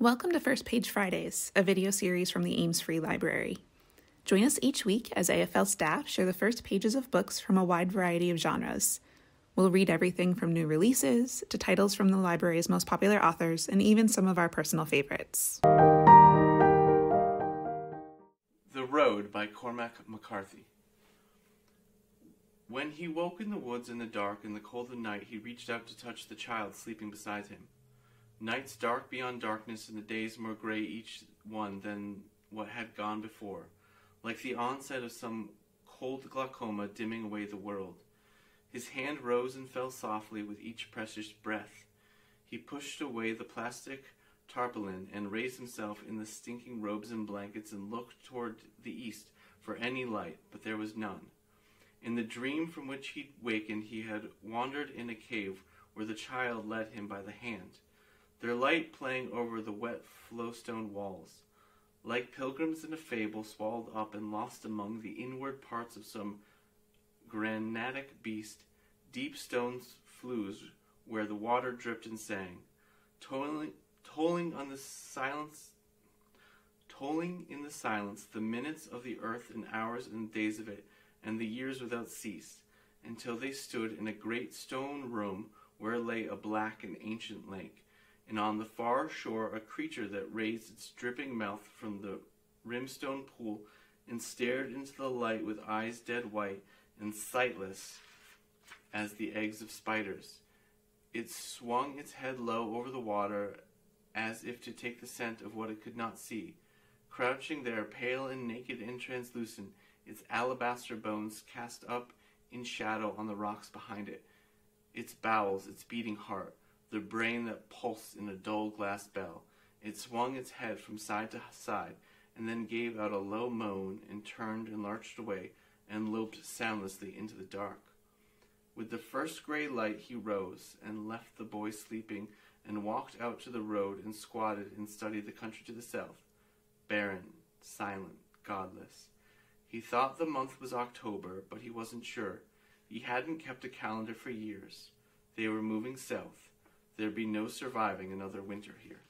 Welcome to First Page Fridays, a video series from the Ames Free Library. Join us each week as AFL staff share the first pages of books from a wide variety of genres. We'll read everything from new releases to titles from the library's most popular authors and even some of our personal favorites. The Road by Cormac McCarthy. When he woke in the woods in the dark in the cold of night, he reached out to touch the child sleeping beside him. Nights dark beyond darkness, and the days more gray each one than what had gone before, like the onset of some cold glaucoma dimming away the world. His hand rose and fell softly with each precious breath. He pushed away the plastic tarpaulin and raised himself in the stinking robes and blankets and looked toward the east for any light, but there was none. In the dream from which he wakened, he had wandered in a cave where the child led him by the hand their light playing over the wet flowstone walls, like pilgrims in a fable swallowed up and lost among the inward parts of some granitic beast, deep stones flues where the water dripped and sang, tolling, tolling on the silence, tolling in the silence the minutes of the earth and hours and days of it, and the years without cease, until they stood in a great stone room where lay a black and ancient lake and on the far shore a creature that raised its dripping mouth from the rimstone pool and stared into the light with eyes dead white and sightless as the eggs of spiders. It swung its head low over the water as if to take the scent of what it could not see. Crouching there, pale and naked and translucent, its alabaster bones cast up in shadow on the rocks behind it, its bowels, its beating heart, the brain that pulsed in a dull glass bell. It swung its head from side to side, and then gave out a low moan and turned and lurched away and loped soundlessly into the dark. With the first gray light he rose and left the boy sleeping and walked out to the road and squatted and studied the country to the south, barren, silent, godless. He thought the month was October, but he wasn't sure. He hadn't kept a calendar for years. They were moving south. There'd be no surviving another winter here.